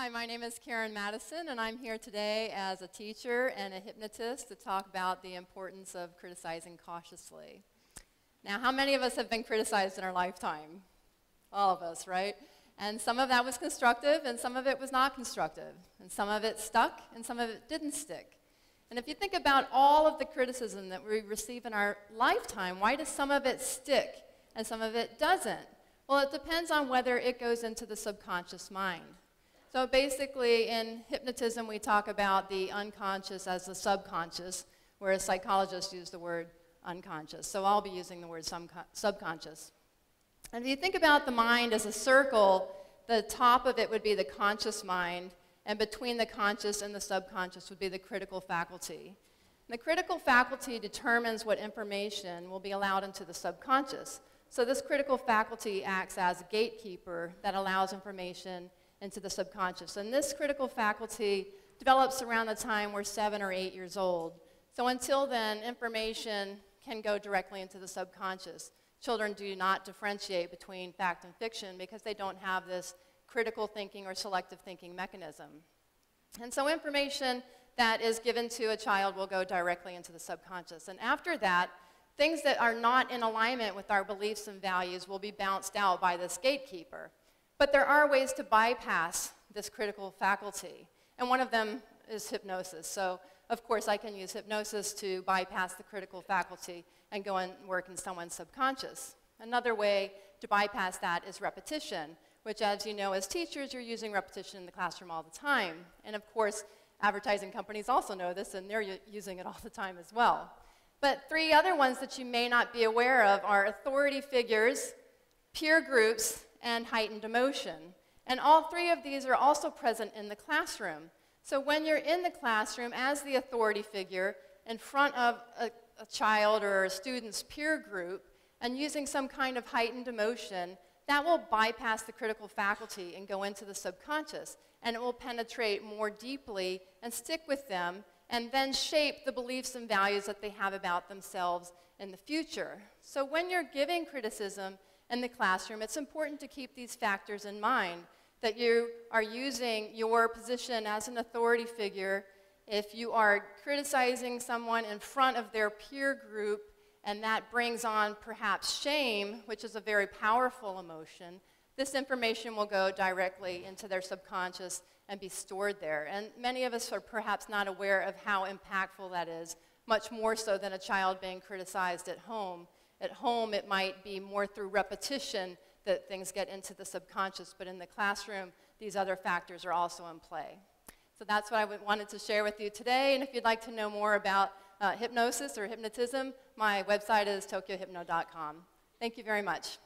Hi, my name is Karen Mattison, and I'm here today as a teacher and a hypnotist to talk about the importance of criticizing cautiously. Now, how many of us have been criticized in our lifetime? All of us, right? And some of that was constructive, and some of it was not constructive. And some of it stuck, and some of it didn't stick. And if you think about all of the criticism that we receive in our lifetime, why does some of it stick and some of it doesn't? Well, it depends on whether it goes into the subconscious mind. So basically, in hypnotism, we talk about the unconscious as the subconscious, whereas psychologists use the word unconscious. So I'll be using the word subconscious. And if you think about the mind as a circle, the top of it would be the conscious mind, and between the conscious and the subconscious would be the critical faculty. And the critical faculty determines what information will be allowed into the subconscious. So this critical faculty acts as a gatekeeper that allows information into the subconscious. And this critical faculty develops around the time we're seven or eight years old. So until then, information can go directly into the subconscious. Children do not differentiate between fact and fiction because they don't have this critical thinking or selective thinking mechanism. And so information that is given to a child will go directly into the subconscious. And after that, things that are not in alignment with our beliefs and values will be bounced out by this gatekeeper. But there are ways to bypass this critical faculty, and one of them is hypnosis. So, of course, I can use hypnosis to bypass the critical faculty and go and work in someone's subconscious. Another way to bypass that is repetition, which, as you know, as teachers, you're using repetition in the classroom all the time. And of course, advertising companies also know this, and they're using it all the time as well. But three other ones that you may not be aware of are authority figures, peer groups, and heightened emotion. And all three of these are also present in the classroom. So when you're in the classroom as the authority figure in front of a, a child or a student's peer group and using some kind of heightened emotion, that will bypass the critical faculty and go into the subconscious. And it will penetrate more deeply and stick with them and then shape the beliefs and values that they have about themselves in the future. So when you're giving criticism, in the classroom, it's important to keep these factors in mind that you are using your position as an authority figure. If you are criticizing someone in front of their peer group, and that brings on perhaps shame, which is a very powerful emotion, this information will go directly into their subconscious and be stored there. And many of us are perhaps not aware of how impactful that is, much more so than a child being criticized at home. At home, it might be more through repetition that things get into the subconscious, but in the classroom, these other factors are also in play. So that's what I wanted to share with you today. And if you'd like to know more about uh, hypnosis or hypnotism, my website is tokyohypno.com. Thank you very much.